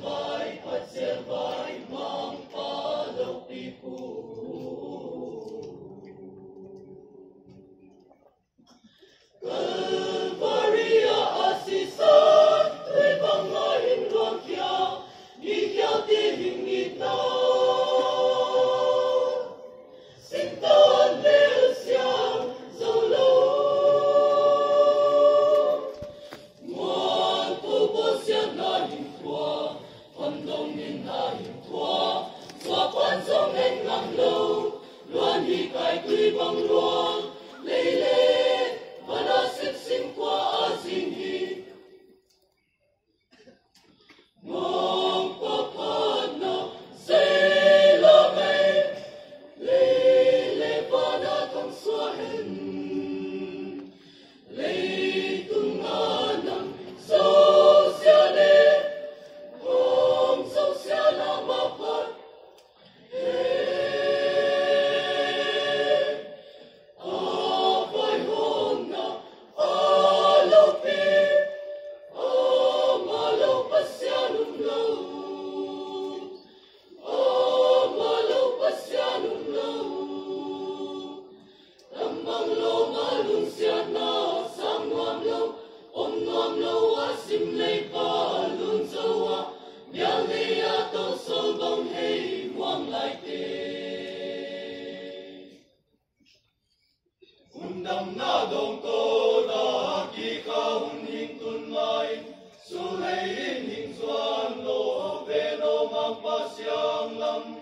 vai, poate se vai, mampa asisă lời Chúa Chúa con dâng lên ngầm lưu luôn đi cài tuy bằng luôn chim lấy bỏ luôn dâu à nhà lì à tô sâu bông hay hoang lại tê đầm na dong cô da ki kha hun hin mai. Su lei hin hin zuan lo ve lo mang pa siang